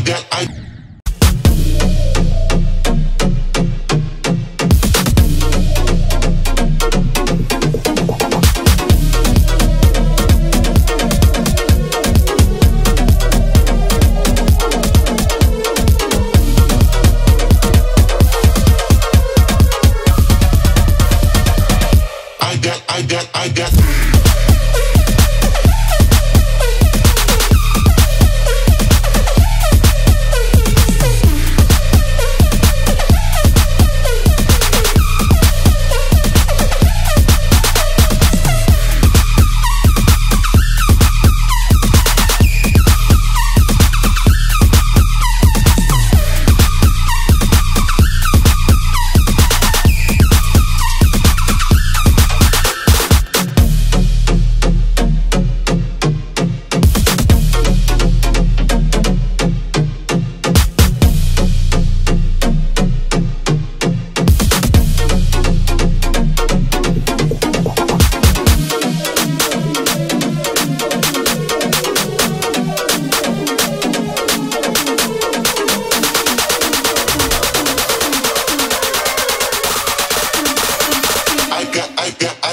got, I. I got, I got, I got. got, I got.